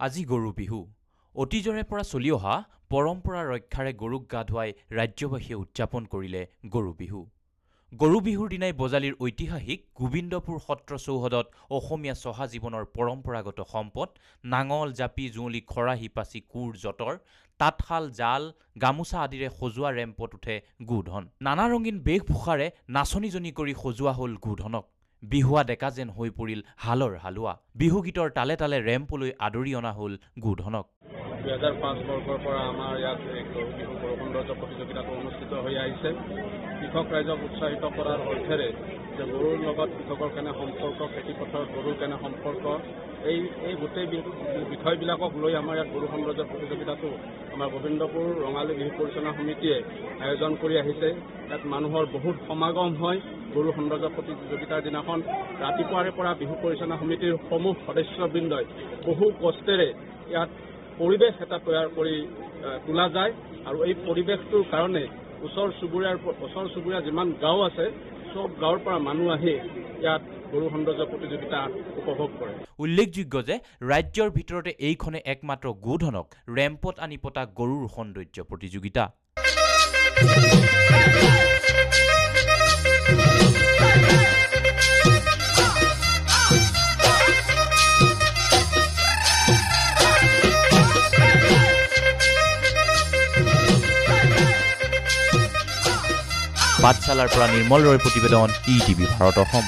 আজি গৰু বিহু। অতীজৰে পৰা চলি অহা পৰম্পৰা ৰক্ষাৰে গৰুক গা ধুৱাই ৰাজ্যবাসীয়ে উদযাপন কৰিলে গৰু বিহু। গৰু বিহুৰ দিনাই বজালিৰ ঐতিহাসিক গোবিন্দপুৰ সত্ৰ চৌহদত অসমীয়া চহা জীৱনৰ পৰম্পৰাগত সম্পদ নাঙল জাপি জুঁৱলি খৰাহী পাচি কোৰ যঁতৰ তাঁতশাল জাল গামোচা আদিৰে সজোৱা ৰেম্পত উঠে গোধন। নানা ৰঙীন বেশভূষাৰে নাচনিজনি কৰি সজোৱা হ'ল গোধনক। বিহুৱা ডেকা যেন হৈ পৰিল হালৰ হালোৱা। বিহুগীতৰ তালে তালে ৰেম্পলৈ আদৰি অনা হ'ল গোধনক। দুহেজাৰ পাঁচ বৰ্ষৰ পৰা আমাৰ ইয়াত গৰু বিহু সৌন্দৰ্য প্ৰতিযোগিতাটো অনুষ্ঠিত হৈ আহিছে। কৃষক ৰাইজক উৎসাহিত কৰাৰ অৰ্থেৰে যে গৰুৰ লগত কৃষকৰ কেনে সম্পৰ্ক খেতিপথাৰত গৰুৰ কেনে সম্পৰ্ক এই এই গোটেই বিষয়বিলাকক লৈ আমাৰ ইয়াত গৰু সৌন্দৰ্য প্ৰতিযোগিতাটো আমাৰ গোবিন্দপুৰ ৰঙালী বিহু পৰিচালনা সমিতিয়ে আয়োজন কৰি আহিছে। ইয়াত মানুহৰ বহুত সমাগম হয় গৰু সৌন্দৰ্য প্ৰতিযোগিতাৰ দিনাখন। ৰাতিপুৱাৰে পৰা বিহু পৰিচালনা সমিতিৰ সমূহ সদস্যবৃন্দই বহু কষ্টেৰে ইয়াত পৰিৱেশ এটা তৈয়াৰ কৰি তোলা যায়। আৰু এই পৰিৱেশটোৰ কাৰণে ওচৰ চুবুৰীয়াৰ ওচৰ চুবুৰীয়া যিমান গাঁও আছে চব গাঁৱৰ পৰা মানুহ আহি ইয়াত প্ৰতিযোগিতা উপভোগ কৰে। উল্লেখযোগ্য যে ৰাজ্যৰ ভিতৰতে এইখনে একমাত্ৰ গোধনক ৰেম্পত আনি পতা গৰুৰ সৌন্দৰ্য প্ৰতিযোগিতা। পাঠশালাৰ পৰা নিৰ্মল ৰয় প্ৰতিবেদন ই টিভি ভাৰত অসম।